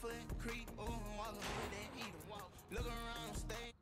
foot creep, ooh, walk with that eat. Look around, stay.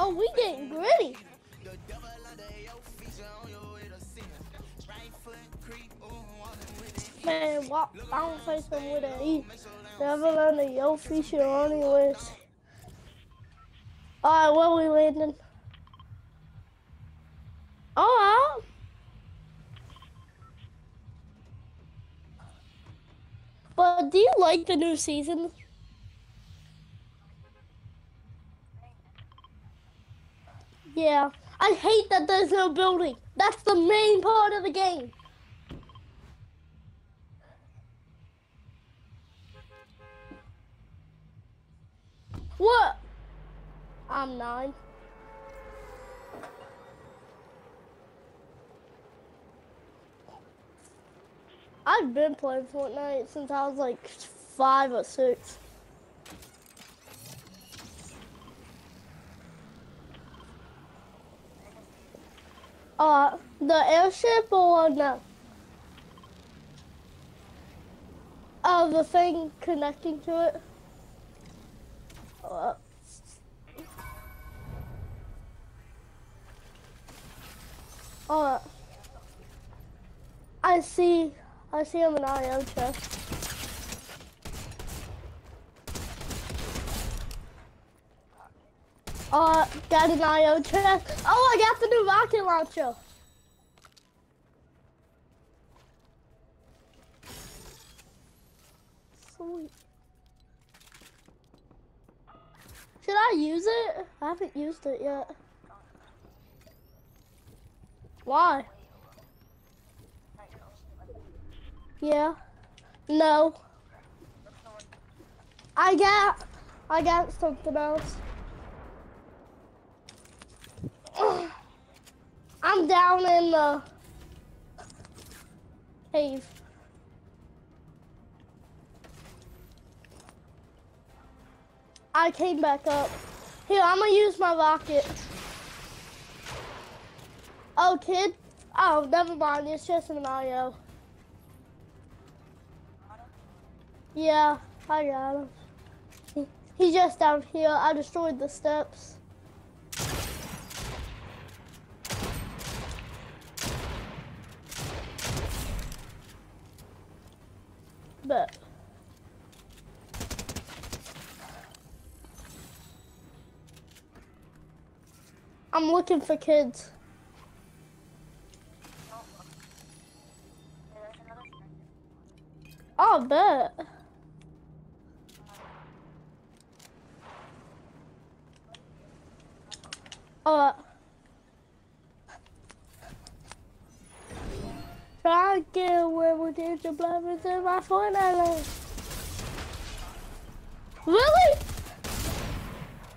Ooh, walking with it. Man, walk, face them with an E. Devil under your feet, you're on your. Alright, where we landing? Oh, Alright. But do you like the new season? Yeah. I hate that there's no building. That's the main part of the game. What? I'm nine. I've been playing Fortnite since I was like five or six. Uh, the airship or no? Oh, the thing connecting to it. Uh, uh, I see, I see him in IO chest. Uh, got an IO chest. Oh, I got the new rocket launcher. Sweet. Should I use it? I haven't used it yet. Why? Yeah. No. I got I got something else. I'm down in the cave. I came back up. Here, I'm gonna use my rocket. Oh, kid. Oh, never mind. It's just an IO. Yeah, I got him. He, he's just down here. I destroyed the steps. I'm looking for kids. Oh, bet. Away with it to blabbers in my phone. Really?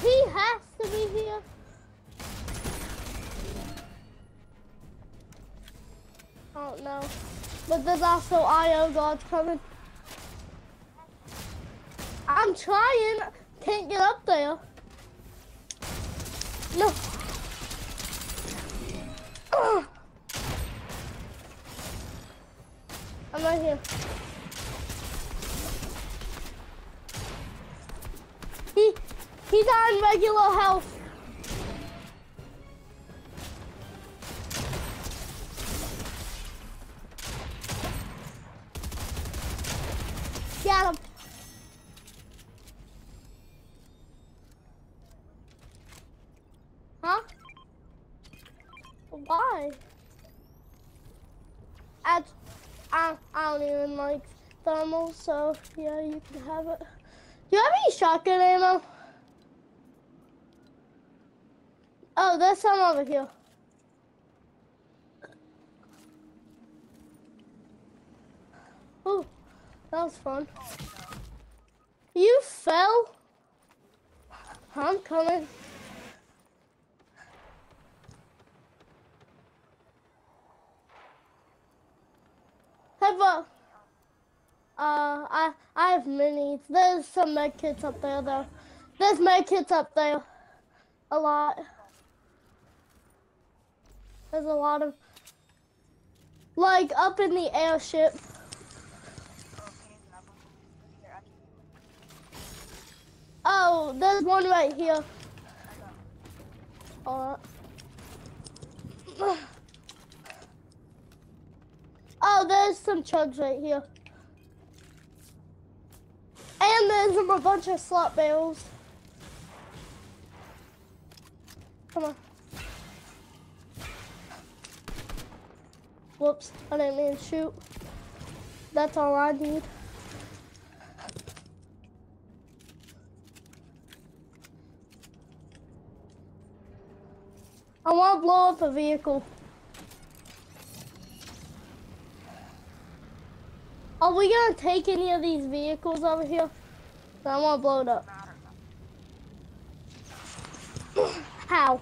He has to be here. I don't know. But there's also IO gods coming. I'm trying. Can't get up there. No. Ugh. Right here. He he's on regular health. Got him. Huh? Why? I, I, I don't even like thermal, so yeah, you can have it. Do you have any shotgun ammo? Oh, there's some over here. Oh, that was fun. You fell? I'm coming. Have a, uh, Uh, I, I have minis. There's some med kits up there though. There's med kits up there. A lot. There's a lot of, like up in the airship. Oh, there's one right here. Alright. Uh, oh, there's some chugs right here. And there's a bunch of slot barrels. Come on. Whoops, I didn't mean to shoot. That's all I need. I want to blow up a vehicle. Are we gonna take any of these vehicles over here? I want to blow it up. How?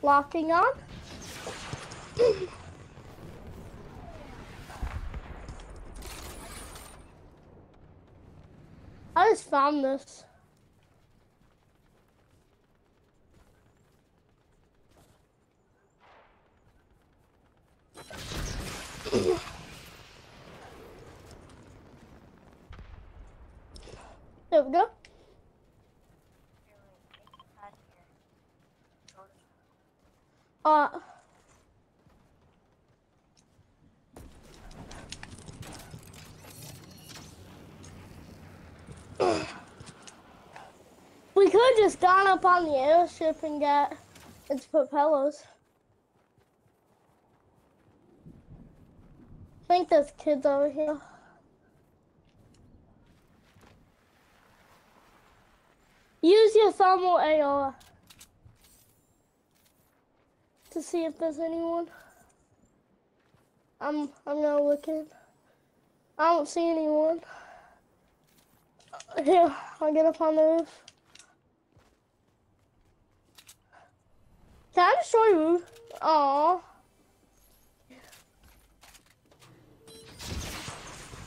Locking on? I just found this. Go. Uh. We could just gone up on the airship and get its propellers. I think there's kids over here. Use your thermal AR uh, to see if there's anyone. I'm I'm gonna look in. I don't see anyone. Here, I'll get up on the roof. Can I destroy roof? Aww.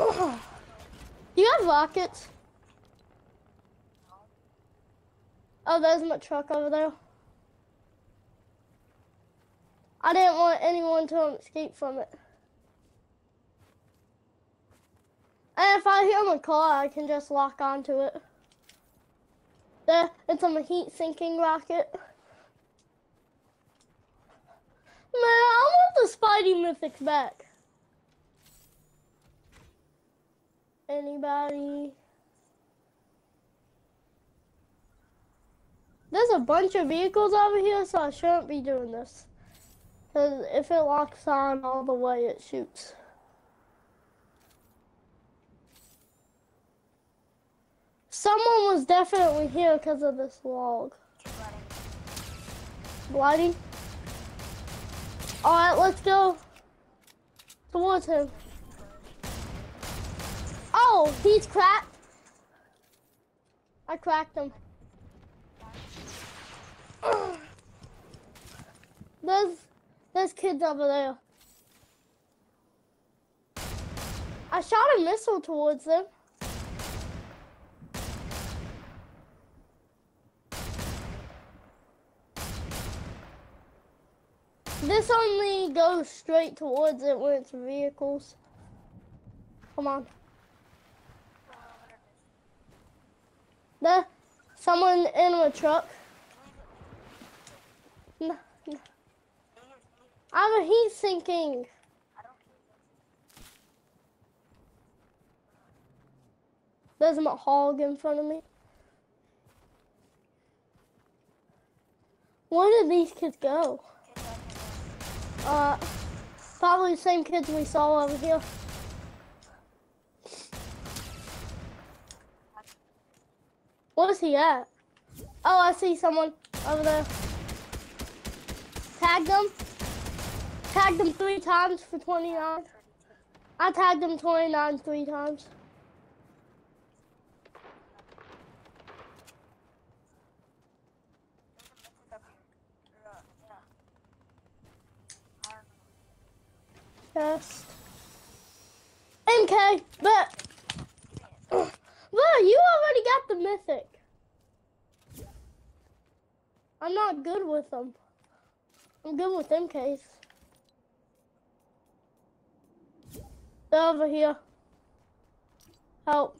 You have rockets? Oh, there's my truck over there. I didn't want anyone to escape from it. And if I hear my car, I can just lock onto it. There, it's on a heat sinking rocket. Man, I want the Spidey Mythics back. Anybody? There's a bunch of vehicles over here, so I shouldn't be doing this. Because if it locks on all the way, it shoots. Someone was definitely here because of this log. Bloody. Alright, let's go towards him. Oh, he's cracked. I cracked him. There's, there's kids over there. I shot a missile towards them. This only goes straight towards it when it's vehicles. Come on. There, someone in a truck. No, no. I'm a heat sinking. There's a hog in front of me. Where did these kids go? Uh, probably the same kids we saw over here. Where's he at? Oh, I see someone over there. Tagged them. Tagged them three times for 29. I tagged them 29 three times. Chest. MK, but well, you already got the mythic. I'm not good with them. I'm good with MKs. They're over here. Help.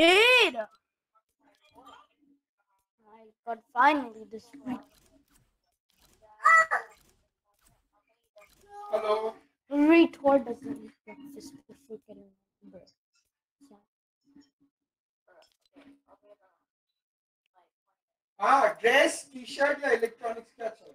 Aid! I got finally this right. Hello. Retard doesn't eat breakfast before getting bread. So, हाँ dress T shirt या electronics क्या चल